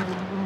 Mm-hmm.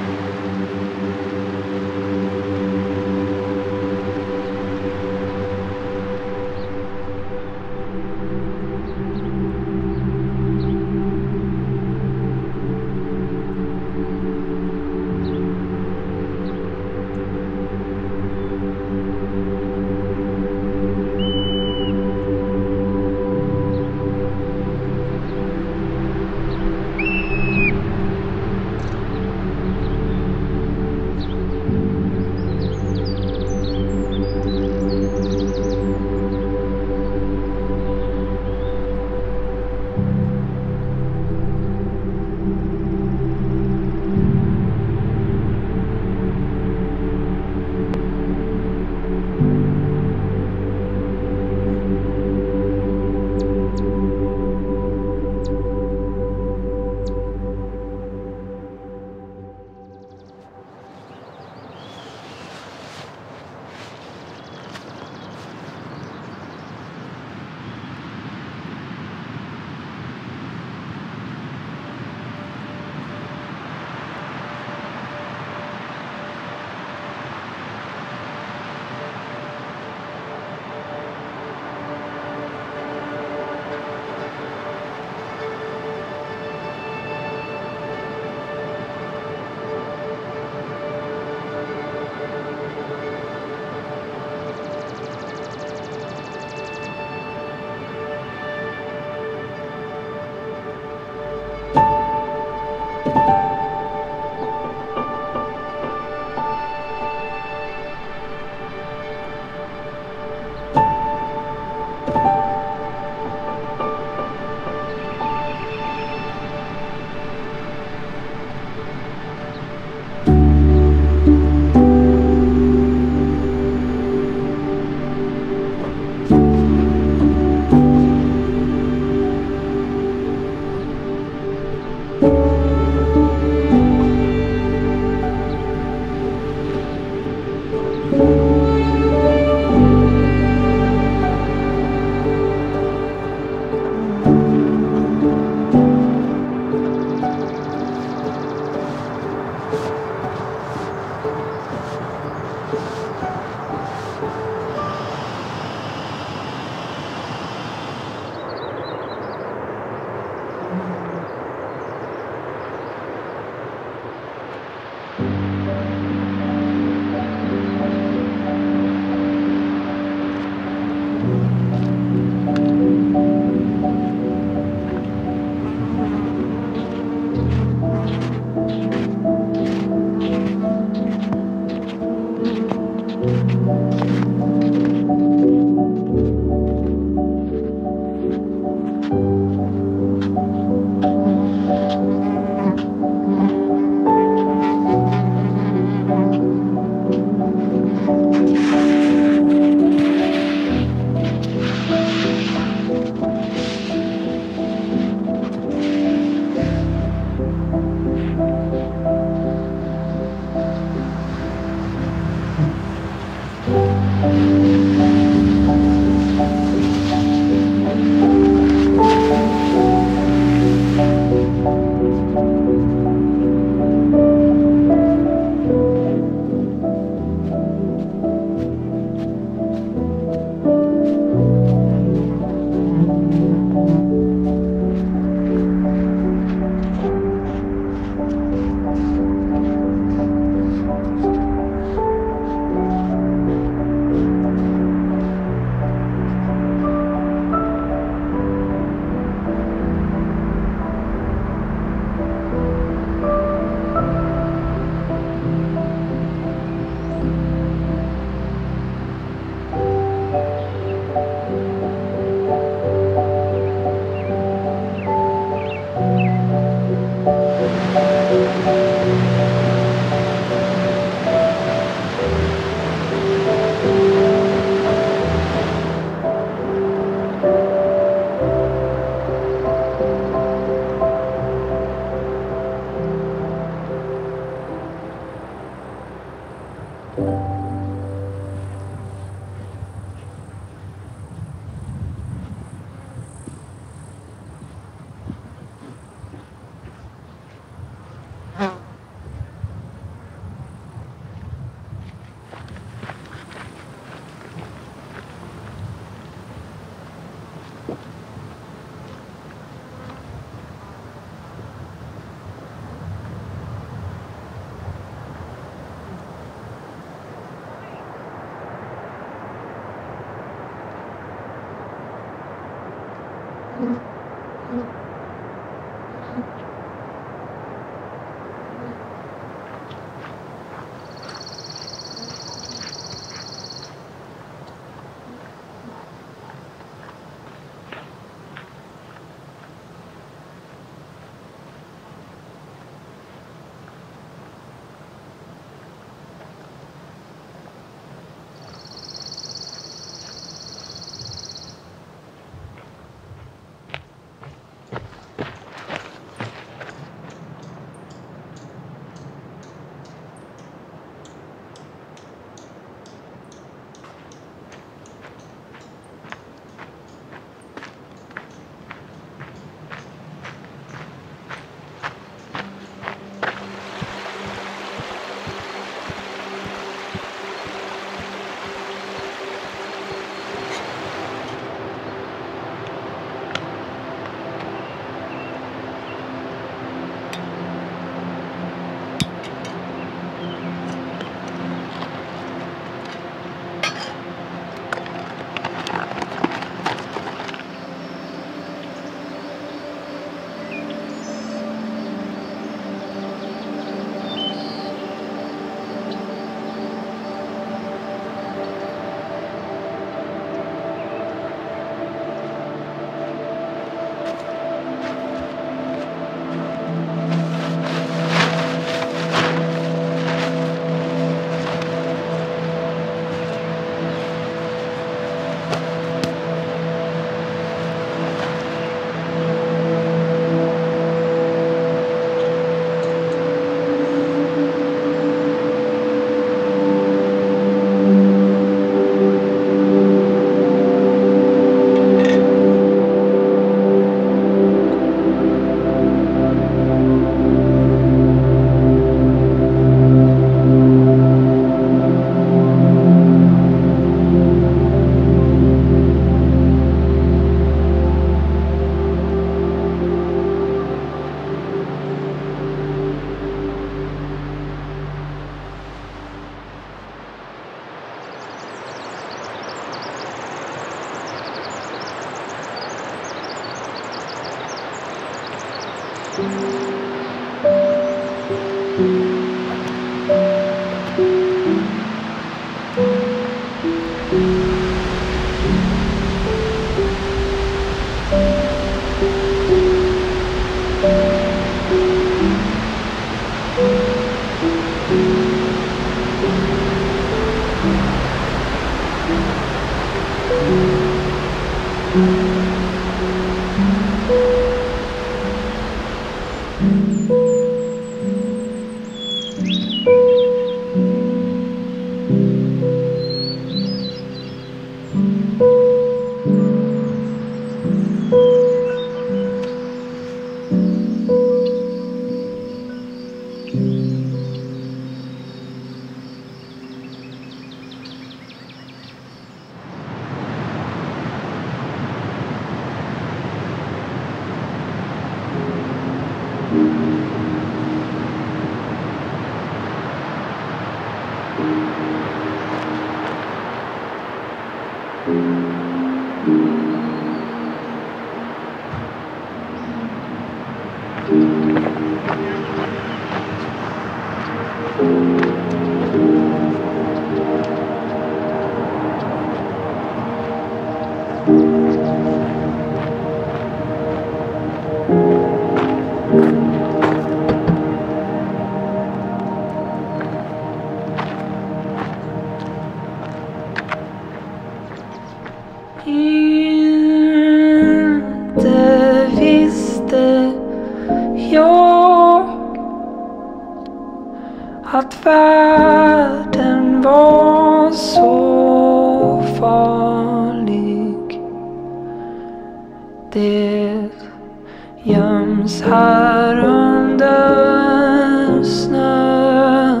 Finns här under snö.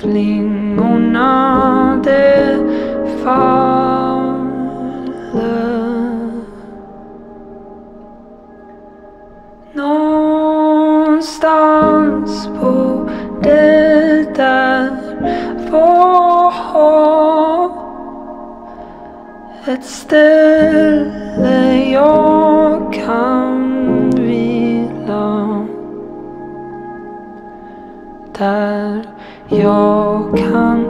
Flingorna de faller. Någonstans borde där vara ett ställe jag jag kan